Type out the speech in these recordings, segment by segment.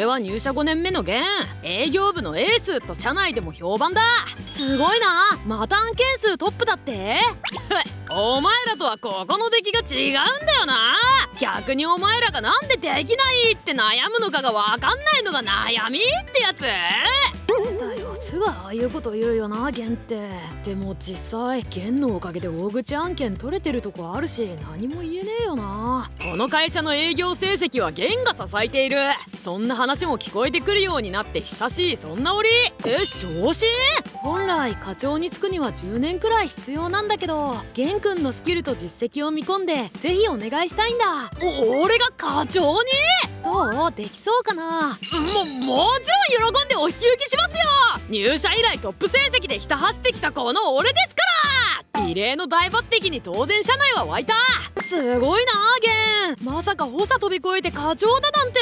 俺は入社5年目のゲン営業部のエースと社内でも評判だ。すごいな。また案件数トップだって。お前らとはここの出来が違うんだよな。逆にお前らがなんでできないって悩むのかが分かんないのが悩みってやつ。すぐああいうこと言うよなゲンって。でも実際ゲンのおかげで大口案件取れてるとこあるし何も言えねえよな。この会社の営業成績はゲンが支えている。そんな話も聞こえてくるようになって久しいそんな折。え昇進？本来課長に就くには10年くらい必要なんだけどゲン君のスキルと実績を見込んでぜひお願いしたいんだ。お俺が課長に？どう？できそうかな？ももちろん喜んでお引き受けしますよ入社以来トップ成績でひた走ってきたこの俺ですから。異例の大抜擢に当然社内は湧いた。すごいなゲン。まさか補佐飛び越えて課長だなんて。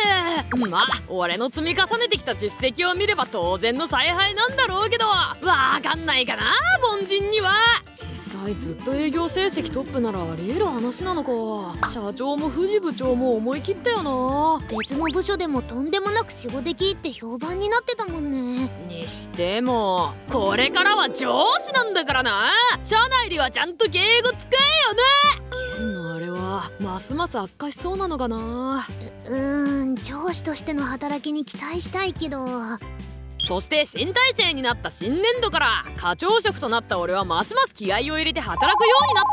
まあ俺の積み重ねてきた実績を見れば当然の采配なんだろうけど。わかんないかな凡人には。際ずっと営業成績トップならありえる話なのか。社長も藤部長も思い切ったよな。別の部署でもとんでもなく仕事できって評判になってたもんね。にしてもこれからは上司なんだからな。社内ではちゃんと敬語使えよな剣のあれはますます悪化しそうなのかな。うーん上司としての働きに期待したいけどそして新体制になった新年度から課長職となった俺はますます気合を入れて働くようになっ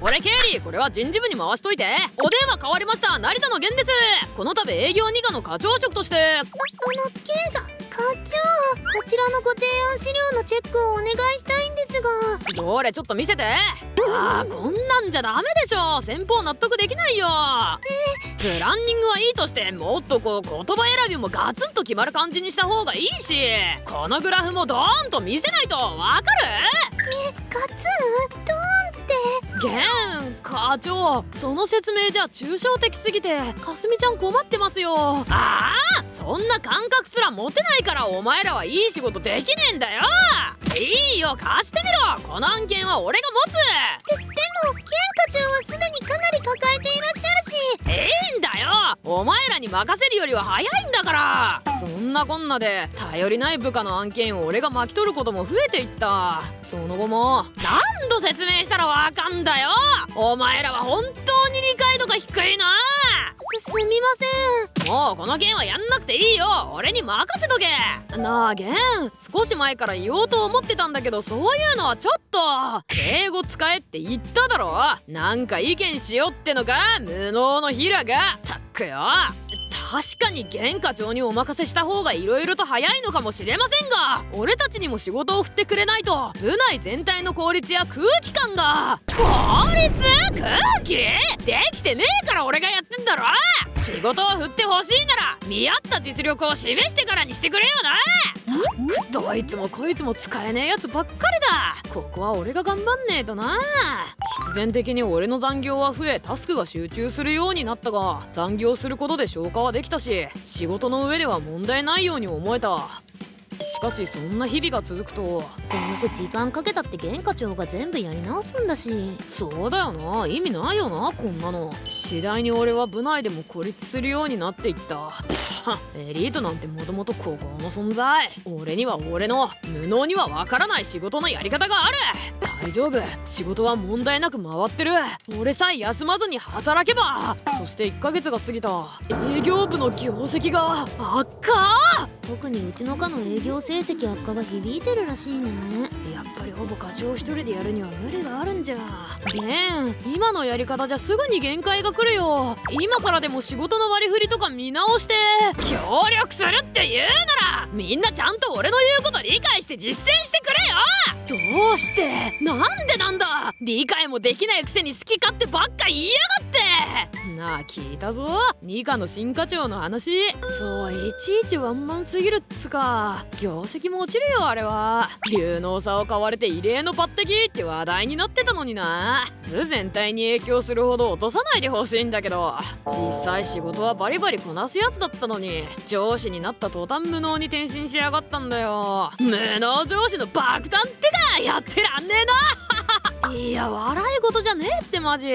た。俺経理これは人事部に回しといて。お電話変わりました。成田の源です。この度営業2課の課長職として。あのケンさん。こちらのご提案資料のチェックをお願いしたいんですが。どれちょっと見せて。ああこんなんじゃダメでしょ。先方納得できないよ。プランニングはいいとしてもっとこう言葉選びもガツンと決まる感じにした方がいいし。このグラフもドーンと見せないとわかる？えガツン？ドーンってゲン課長その説明じゃ抽象的すぎてかすみちゃん困ってますよ。ああ？そんな感覚すら持てないからお前らはいい仕事できねえんだよ。いいよ貸してみろ。この案件は俺が持つ。ででもケン課長はすでにかなり抱えていらっしゃるし。ええんだよ。お前らに任せるよりは早いんだから。そんなこんなで頼りない部下の案件を俺が巻き取ることも増えていった。その後も何度説明したらわかんだよ。お前らは本当に理解度が低いな。すすみません。もうこの件はやんなくていいよ。俺に任せとけ。なあゲン少し前から言おうと思ってたんだけどそういうのはちょっと敬語使えって言っただろ。なんか意見しようってのか無能の平が。たっくよ確かに現課長にお任せした方が色々と早いのかもしれませんが俺たちにも仕事を振ってくれないと部内全体の効率や空気感が効率空気？できてねえから俺がやってんだろ！仕事を振ってほしいなら見合った実力を示してからにしてくれよな！たどいつもこいつも使えねえやつばっかりだ。ここは俺が頑張んねえとな。必然的に俺の残業は増えタスクが集中するようになったが残業することで消化はできたし仕事の上では問題ないように思えた。かしそんな日々が続くとどうせ時間かけたって現課長が全部やり直すんだし。そうだよな。意味ないよなこんなの。次第に俺は部内でも孤立するようになっていった。はエリートなんてもともと孤高の存在。俺には俺の無能にはわからない仕事のやり方がある。大丈夫。仕事は問題なく回ってる。俺さえ休まずに働けば。そして1ヶ月が過ぎた。営業部の業績が悪化特にうちの課の営業成績悪化が響いてるらしいね。やっぱりほぼ課長一人でやるには無理があるんじゃ。ねえ今のやり方じゃすぐに限界が来るよ。今からでも仕事の割り振りとか見直して。協力するって言みんなちゃんと俺の言うこと理解して実践してくれよ。どうして？なんでなんだ？理解もできないくせに好き勝手ばっか言いやがって。なあ聞いたぞ。二課の新課長の話。そういちいちワンマンすぎるっつか。業績も落ちるよあれは。有能さを買われて異例の抜擢って話題になってたのにな。部全体に影響するほど落とさないでほしいんだけど。実際仕事はバリバリこなすやつだったのに。上司になった途端無能に転身しやがったんだよ。無能上司の爆誕ってかやってらんねえな。いや笑い事じゃねえってマジ。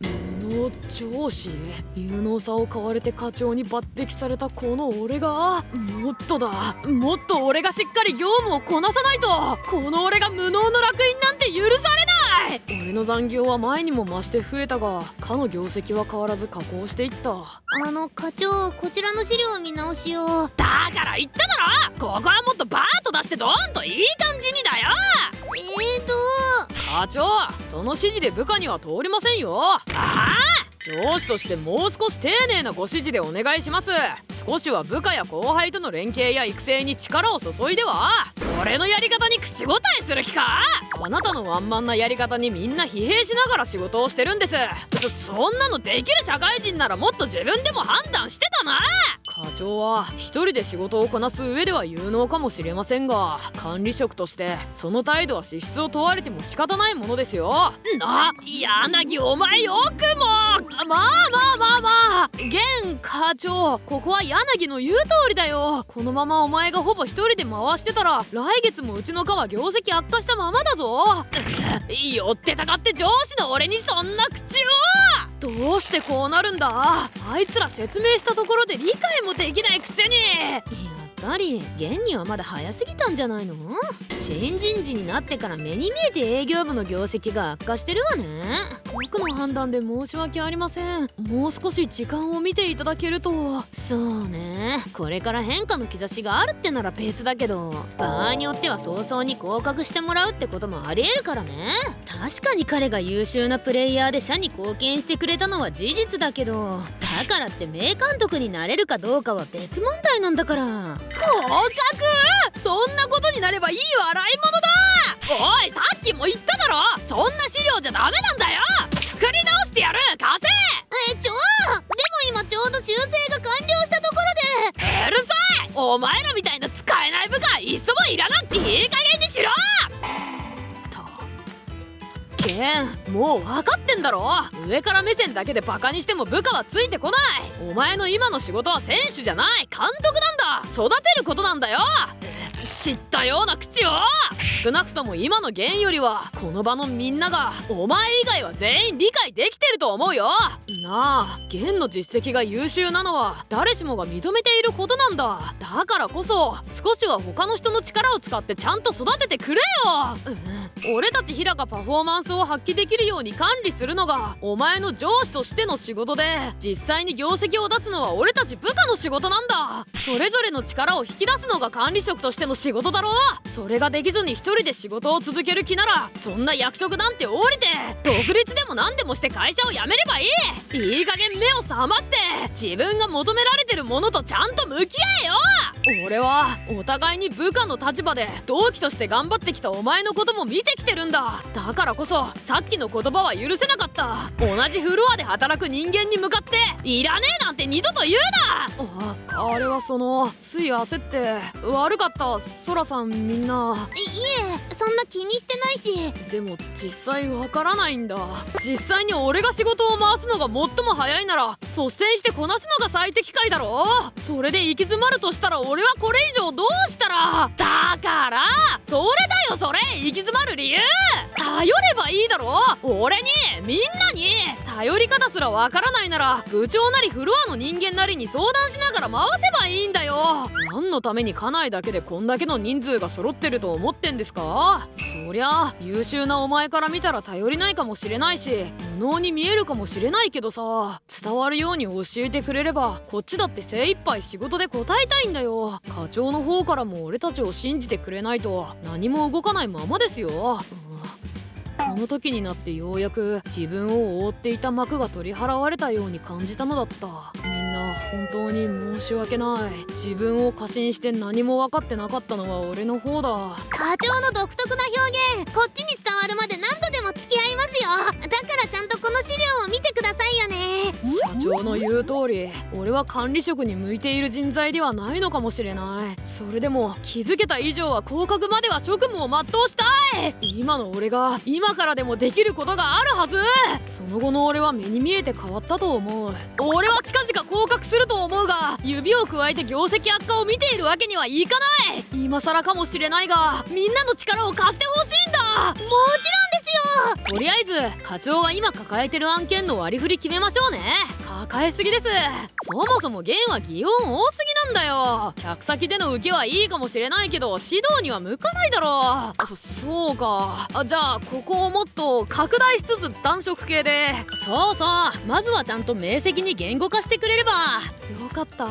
無能上司？有能さを買われて課長に抜擢されたこの俺が？もっとだ。もっと俺がしっかり業務をこなさないと。この俺が無能の楽印なんて許されない俺の残業は前にも増して増えたがかの業績は変わらず加工していった。あの課長こちらの資料見直しをだから言っただろ！ここはもっとバーッと出してドーンといい感じにだよ！えーと。課長その指示で部下には通りませんよ。ああ！上司としてもう少し丁寧なご指示でお願いします。少しは部下や後輩との連携や育成に力を注いでは俺のやり方に口答えする気か？あなたのワンマンなやり方にみんな疲弊しながら仕事をしてるんです。そそんなのできる社会人ならもっと自分でも判断してたな。長は一人で仕事をこなす上では有能かもしれませんが管理職としてその態度は資質を問われても仕方ないものですよ。な柳お前よくもまあまあまあまあ。現課長ここは柳の言う通りだよ。このままお前がほぼ一人で回してたら来月もうちの課は業績悪化したままだぞ。寄ってたかって上司の俺にそんな口をどうしてこうなるんだ？あいつら説明したところで理解もできないくせに。やっぱり現にはまだ早すぎたんじゃないの？新人時になってから目に見えて営業部の業績が悪化してるわね。僕の判断で申し訳ありません。もう少し時間を見ていただけるとそうね。これから変化の兆しがあるってなら別だけど。場合によっては早々に降格してもらうってこともありえるからね。確かに彼が優秀なプレイヤーで社に貢献してくれたのは事実だけど。だからって名監督になれるかどうかは別問題なんだから。降格！そんなことになればいい笑い物だ！おい上から目線だけでバカにしても部下はついてこない。お前の今の仕事は選手じゃない。監督なんだ。育てることなんだよ。知ったような口を。少なくとも今の弦よりはこの場のみんながお前以外は全員理解できてると思うよ。なあ弦の実績が優秀なのは誰しもが認めていることなんだ。だからこそ少しは他の人の力を使ってちゃんと育ててくれよ、うん、俺たちヒラがパフォーマンスを発揮できるように管理するのがお前の上司としての仕事で実際に業績を出すのは俺たち部下の仕事なんだ。それぞれの力を引き出すのが管理職としての仕事だろそれができずに一人で仕事を続ける気ならそんな役職なんて降りて独立でも何でもして会社を辞めればいい。いい加減目を覚まして自分が求められてるものとちゃんと向き合えよ。俺はお互いに部下の立場で同期として頑張ってきたお前のことも見てきてるんだ。だからこそさっきの言葉は許せなかった。同じフロアで働く人間に向かっていらねえなんて二度と言うな。ああれはそのつい焦って悪かった。ソラさんみんな。いいえそんな気にしてないし。でも実際わからないんだ。実際に俺が仕事を回すのが最も早いなら率先してこなすのが最適解だろ。それで行き詰まるとしたら俺はこれ以上どうしたら。だからそれだよそれ。行き詰まる理由。頼ればいいだろ。俺にみんなに頼り方すらわからないなら部長なりフロアの人間なりに相談しながら回せばいいんだよ。何のために家内だけでこんだけの人数が揃ってると思ってんですか？そりゃ優秀なお前から見たら頼りないかもしれないし無能に見えるかもしれないけどさ。伝わるように教えてくれればこっちだって精一杯仕事で答えたいんだよ。課長の方からも俺たちを信じてくれないと何も動かないままですよ、の時になってようやく自分を覆っていた幕が取り払われたように感じたのだった。みんな本当に申し訳ない。自分を過信して何も分かってなかったのは俺の方だ。課長の独特な表現。こっちに伝わるまで何度でも使の言う通り俺は管理職に向いている人材ではないのかもしれない。それでも気づけた以上は降格までは職務を全うしたい。今の俺が今からでもできることがあるはず。その後の俺は目に見えて変わったと思う。俺は近々降格すると思うが指を加えて業績悪化を見ているわけにはいかない。今更かもしれないがみんなの力を貸してほしいんだ。もちろんですよ。とりあえず課長が今抱えてる案件の割り振り決めましょうね。抱えすぎです。そもそも弦は擬音多すぎなんだよ。客先での受けはいいかもしれないけど指導には向かないだろう。そそうか。あじゃあここをもっと拡大しつつ暖色系で。そうそう。まずはちゃんと明晰に言語化してくれれば。よかった。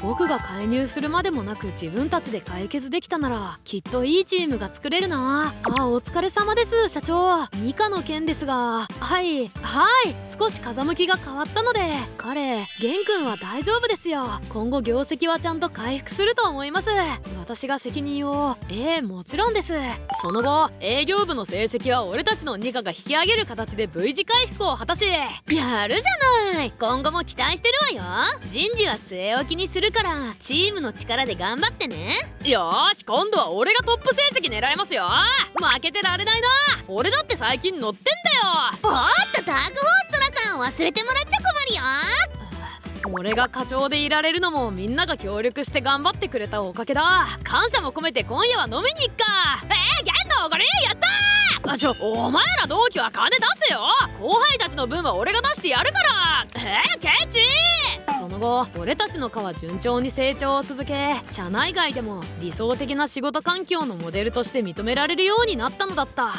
僕が介入するまでもなく自分たちで解決できたならきっといいチームが作れるな。あお疲れ様です社長。ミカの件ですが。はい。はい。少し風向きが変わったので彼玄君は大丈夫ですよ。今後業績はちゃんと回復すると思います。私が責任をええもちろんです。その後営業部の成績は俺たちのニカが引き上げる形で V 字回復を果たしやるじゃない。今後も期待してるわよ。人事は据え置きにするからチームの力で頑張ってね。よし今度は俺がトップ成績狙いますよ。負けてられないな。俺だって最近乗ってんだよ。おっとダークホーストラさん忘れてもらっちゃ困るよ。俺が課長でいられるのもみんなが協力して頑張ってくれたおかげだ。感謝も込めて今夜は飲みに行っか。えー、ゲントこれやったー。あちょお前ら同期は金出せよ。後輩たちの分は俺が出してやるから。えー、ケチ。その後俺たちの課は順調に成長を続け社内外でも理想的な仕事環境のモデルとして認められるようになったのだった。